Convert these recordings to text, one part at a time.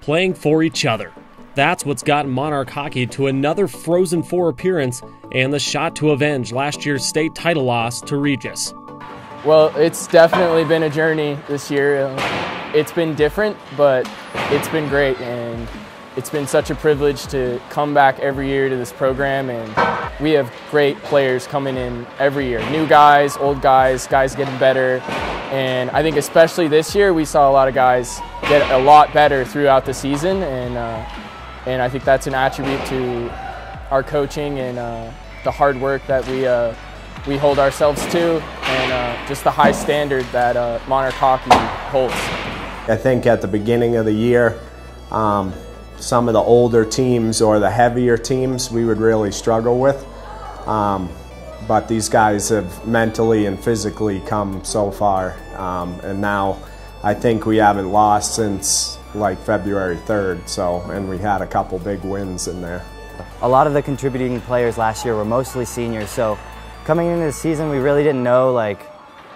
playing for each other. That's what's gotten Monarch hockey to another Frozen Four appearance and the shot to avenge last year's state title loss to Regis. Well, it's definitely been a journey this year. It's been different, but it's been great, and it's been such a privilege to come back every year to this program. And we have great players coming in every year new guys, old guys, guys getting better. And I think, especially this year, we saw a lot of guys get a lot better throughout the season. And uh, and I think that's an attribute to our coaching and uh, the hard work that we uh, we hold ourselves to, and uh, just the high standard that uh, Monarch hockey holds. I think at the beginning of the year, um, some of the older teams or the heavier teams we would really struggle with. Um, but these guys have mentally and physically come so far, um, and now I think we haven't lost since like February 3rd, so, and we had a couple big wins in there. A lot of the contributing players last year were mostly seniors, so coming into the season we really didn't know like,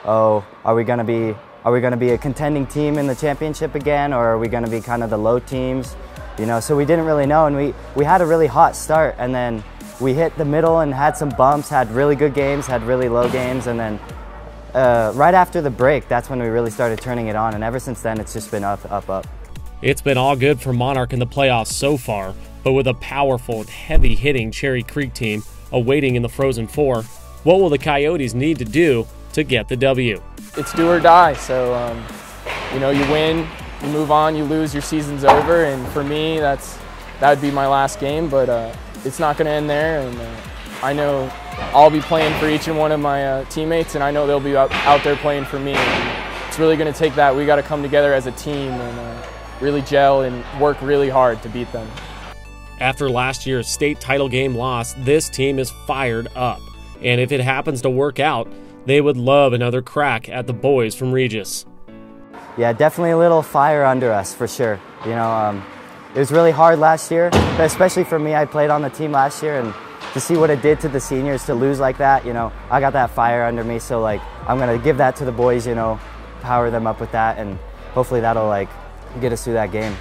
oh, are we gonna be are we going to be a contending team in the championship again or are we going to be kind of the low teams you know so we didn't really know and we we had a really hot start and then we hit the middle and had some bumps had really good games had really low games and then uh, right after the break that's when we really started turning it on and ever since then it's just been up up up it's been all good for Monarch in the playoffs so far, but with a powerful, and heavy hitting Cherry Creek team awaiting in the Frozen Four, what will the Coyotes need to do to get the W? It's do or die. So, um, you know, you win, you move on, you lose, your season's over. And for me, that's that would be my last game, but uh, it's not going to end there. And uh, I know I'll be playing for each and one of my uh, teammates, and I know they'll be out, out there playing for me. And it's really going to take that. We got to come together as a team and uh, really gel and work really hard to beat them. After last year's state title game loss, this team is fired up. And if it happens to work out, they would love another crack at the boys from Regis. Yeah, definitely a little fire under us for sure. You know, um, it was really hard last year, but especially for me, I played on the team last year, and to see what it did to the seniors to lose like that, you know, I got that fire under me. So like, I'm gonna give that to the boys, you know, power them up with that, and hopefully that'll like get us through that game.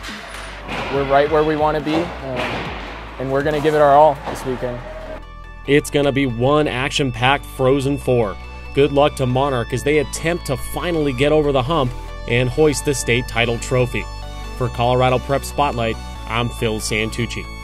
We're right where we want to be, um, and we're going to give it our all this weekend. It's going to be one action packed Frozen Four. Good luck to Monarch as they attempt to finally get over the hump and hoist the state title trophy. For Colorado Prep Spotlight, I'm Phil Santucci.